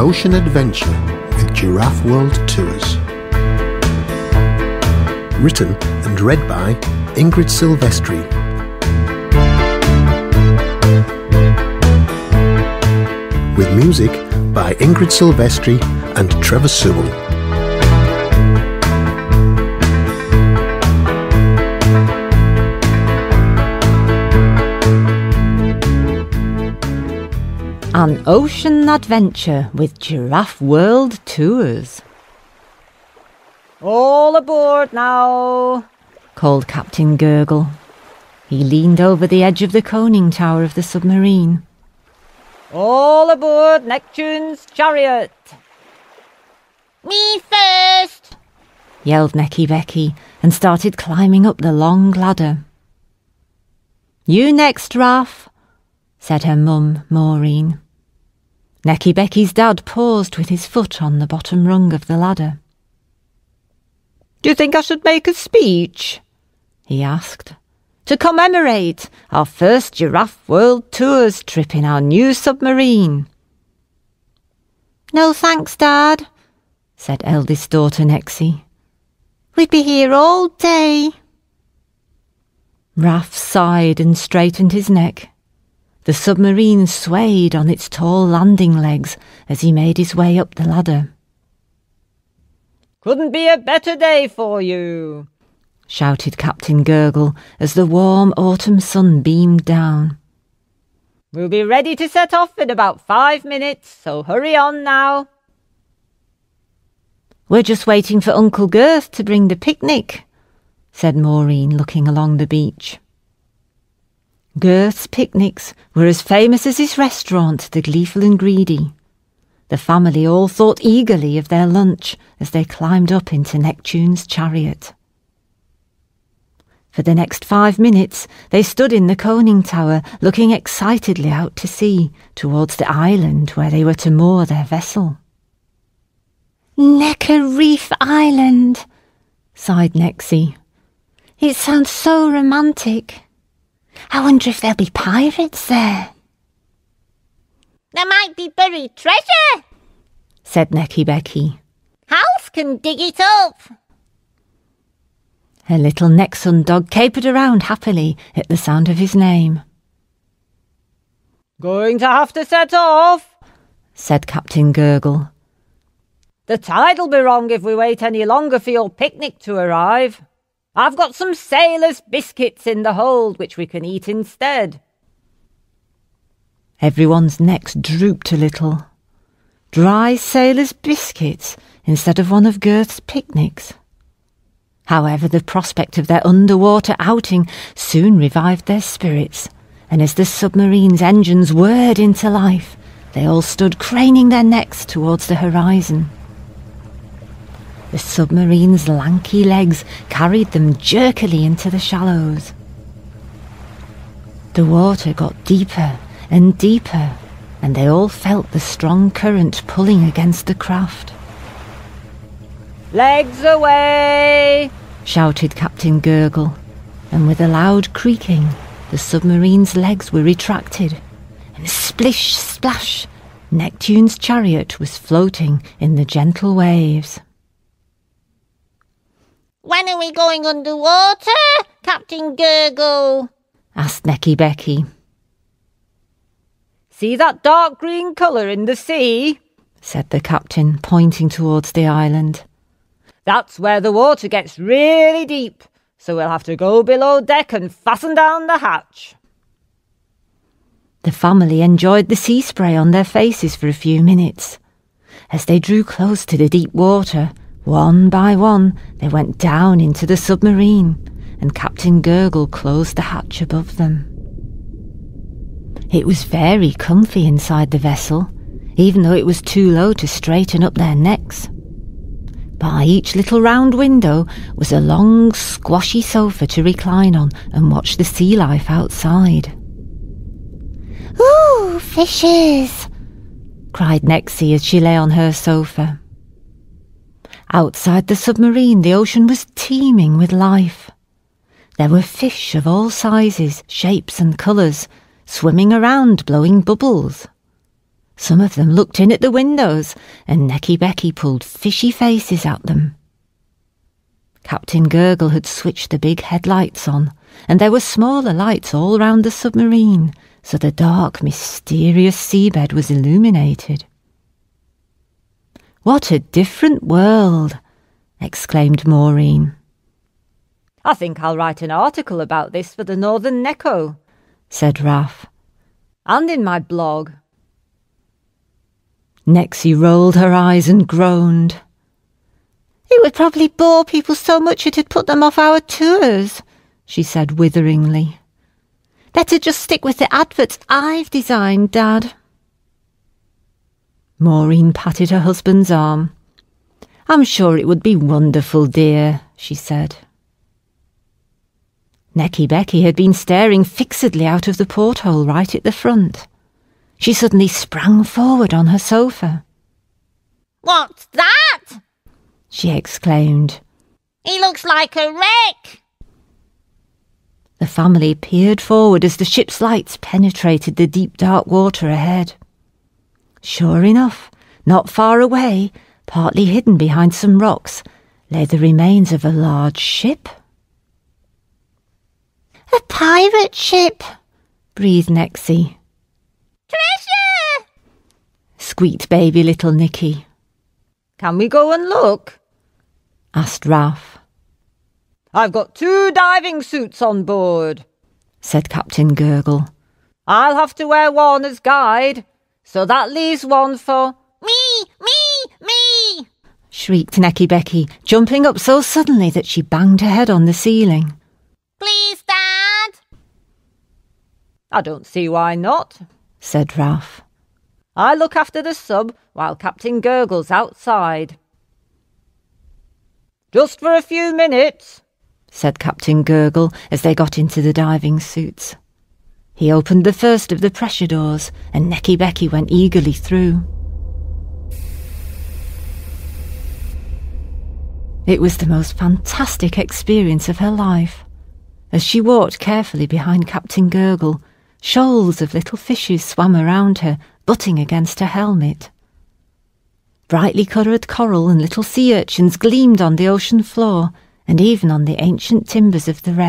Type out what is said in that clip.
ocean adventure with Giraffe World Tours. Written and read by Ingrid Sylvestre. With music by Ingrid Sylvestre and Trevor Sewell. An ocean adventure with Giraffe World Tours. All aboard now, called Captain Gurgle. He leaned over the edge of the conning tower of the submarine. All aboard Necktune's chariot. Me first, yelled Necky Becky and started climbing up the long ladder. You next, Raph, said her mum, Maureen. Necky Becky's dad paused with his foot on the bottom rung of the ladder. Do you think I should make a speech? he asked. To commemorate our first Giraffe World Tours trip in our new submarine. No thanks, Dad, said eldest daughter Nexie. We'd be here all day. Raph sighed and straightened his neck. The submarine swayed on its tall landing legs as he made his way up the ladder. Couldn't be a better day for you, shouted Captain Gurgle as the warm autumn sun beamed down. We'll be ready to set off in about five minutes, so hurry on now. We're just waiting for Uncle Girth to bring the picnic, said Maureen, looking along the beach. Girth's picnics were as famous as his restaurant, the Gleeful and Greedy. The family all thought eagerly of their lunch as they climbed up into Necktune's chariot. For the next five minutes, they stood in the conning tower, looking excitedly out to sea, towards the island where they were to moor their vessel. Necker Reef Island, sighed Nexie. It sounds so romantic. I wonder if there'll be pirates there. There might be buried treasure, said Necky Becky. House can dig it up. Her little Nexun dog capered around happily at the sound of his name. Going to have to set off, said Captain Gurgle. The tide'll be wrong if we wait any longer for your picnic to arrive. I've got some sailor's biscuits in the hold which we can eat instead. Everyone's necks drooped a little. Dry sailor's biscuits instead of one of Girth's picnics. However, the prospect of their underwater outing soon revived their spirits, and as the submarine's engines whirred into life, they all stood craning their necks towards the horizon. The submarine's lanky legs carried them jerkily into the shallows. The water got deeper and deeper, and they all felt the strong current pulling against the craft. Legs away! shouted Captain Gurgle, and with a loud creaking, the submarine's legs were retracted, and splish splash, Necktune's chariot was floating in the gentle waves. When are we going underwater, Captain Gurgle? asked Necky Becky. See that dark green colour in the sea? said the captain, pointing towards the island. That's where the water gets really deep, so we'll have to go below deck and fasten down the hatch. The family enjoyed the sea spray on their faces for a few minutes. As they drew close to the deep water, one by one, they went down into the submarine, and Captain Gurgle closed the hatch above them. It was very comfy inside the vessel, even though it was too low to straighten up their necks. By each little round window was a long, squashy sofa to recline on and watch the sea life outside. Ooh, fishes! cried Nexie as she lay on her sofa. Outside the submarine, the ocean was teeming with life. There were fish of all sizes, shapes, and colours, swimming around blowing bubbles. Some of them looked in at the windows, and Necky Becky pulled fishy faces at them. Captain Gurgle had switched the big headlights on, and there were smaller lights all round the submarine, so the dark, mysterious seabed was illuminated. What a different world! exclaimed Maureen. I think I'll write an article about this for the Northern Necho, said Raph. And in my blog. Nexie rolled her eyes and groaned. It would probably bore people so much it'd put them off our tours, she said witheringly. Better just stick with the adverts I've designed, Dad. Maureen patted her husband's arm. I'm sure it would be wonderful, dear, she said. Necky Becky had been staring fixedly out of the porthole right at the front. She suddenly sprang forward on her sofa. What's that? she exclaimed. He looks like a wreck. The family peered forward as the ship's lights penetrated the deep dark water ahead. Sure enough, not far away, partly hidden behind some rocks, lay the remains of a large ship. A pirate ship, breathed Nexie. Treasure! squeaked baby little Nicky. Can we go and look? asked Ralph. I've got two diving suits on board, said Captain Gurgle. I'll have to wear one as guide, so that leaves one for me, me, me, shrieked Necky Becky, jumping up so suddenly that she banged her head on the ceiling. Please, Dad. I don't see why not, said Ralph. I look after the sub while Captain Gurgle's outside. Just for a few minutes, said Captain Gurgle as they got into the diving suits. He opened the first of the pressure doors, and Necky Becky went eagerly through. It was the most fantastic experience of her life. As she walked carefully behind Captain Gurgle, shoals of little fishes swam around her, butting against her helmet. Brightly coloured coral and little sea urchins gleamed on the ocean floor and even on the ancient timbers of the wreck.